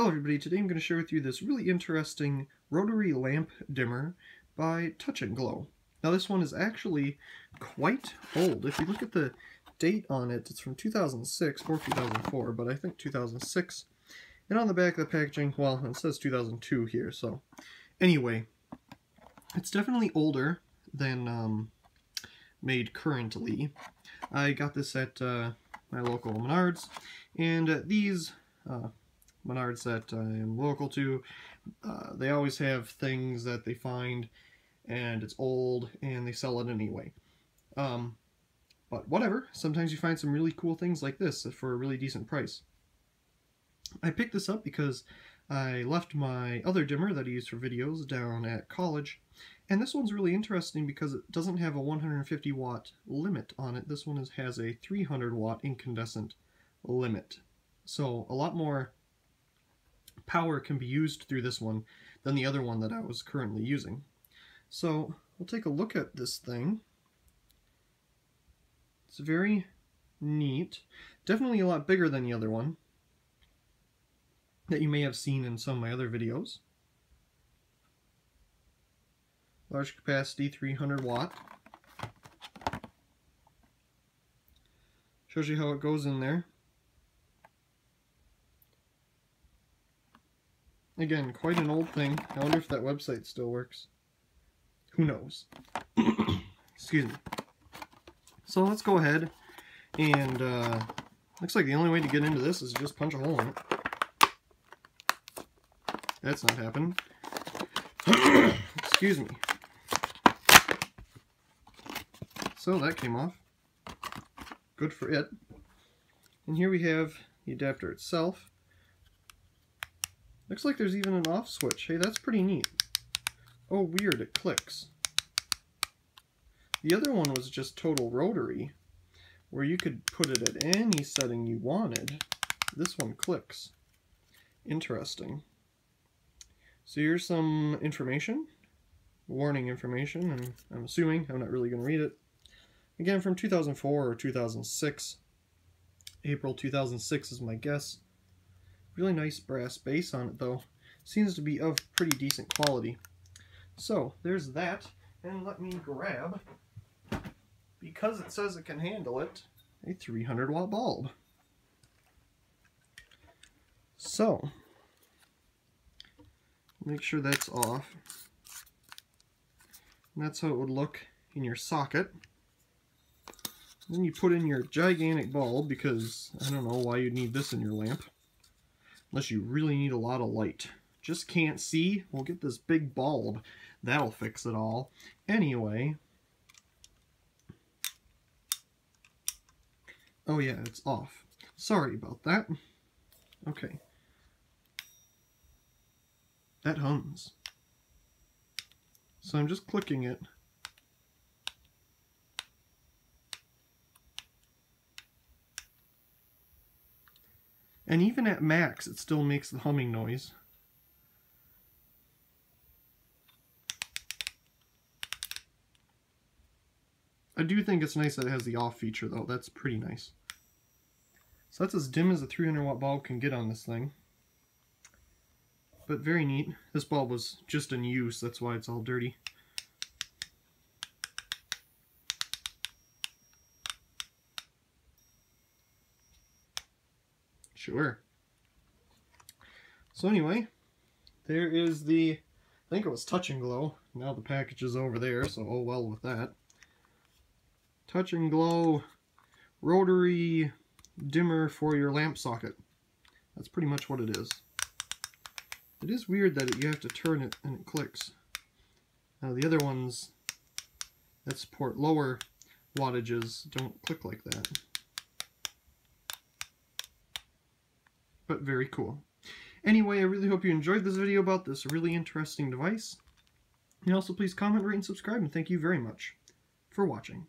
Hello everybody, today I'm going to share with you this really interesting rotary lamp dimmer by Touch and Glow. Now this one is actually quite old. If you look at the date on it, it's from 2006 or 2004, but I think 2006. And on the back of the packaging, well, it says 2002 here, so anyway, it's definitely older than um, made currently. I got this at uh, my local Menards, and uh, these uh, Menards that I am local to, uh, they always have things that they find and it's old and they sell it anyway. Um, but whatever, sometimes you find some really cool things like this for a really decent price. I picked this up because I left my other dimmer that I use for videos down at college, and this one's really interesting because it doesn't have a 150 watt limit on it. This one is, has a 300 watt incandescent limit. So a lot more power can be used through this one than the other one that I was currently using. So we'll take a look at this thing. It's very neat. Definitely a lot bigger than the other one that you may have seen in some of my other videos. Large capacity, 300 watt. Shows you how it goes in there. Again, quite an old thing. I wonder if that website still works. Who knows? Excuse me. So let's go ahead and uh, looks like the only way to get into this is just punch a hole in it. That's not happening. Excuse me. So that came off. Good for it. And here we have the adapter itself. Looks like there's even an off switch. Hey, that's pretty neat. Oh, weird, it clicks. The other one was just total rotary, where you could put it at any setting you wanted. This one clicks. Interesting. So here's some information, warning information, and I'm assuming, I'm not really going to read it. Again, from 2004 or 2006. April 2006 is my guess. Really nice brass base on it though. Seems to be of pretty decent quality. So there's that. And let me grab, because it says it can handle it, a 300 watt bulb. So, make sure that's off. And that's how it would look in your socket. Then you put in your gigantic bulb because I don't know why you'd need this in your lamp. Unless you really need a lot of light. Just can't see? We'll get this big bulb. That'll fix it all. Anyway. Oh yeah, it's off. Sorry about that. Okay. That hums. So I'm just clicking it. And even at max, it still makes the humming noise. I do think it's nice that it has the off feature though, that's pretty nice. So that's as dim as a 300 watt bulb can get on this thing. But very neat. This bulb was just in use, that's why it's all dirty. Sure. So anyway, there is the, I think it was Touch and Glow. Now the package is over there, so oh well with that. Touch and Glow rotary dimmer for your lamp socket. That's pretty much what it is. It is weird that it, you have to turn it and it clicks. Now the other ones that support lower wattages don't click like that. But very cool. Anyway, I really hope you enjoyed this video about this really interesting device. And also please comment, rate, and subscribe, and thank you very much for watching.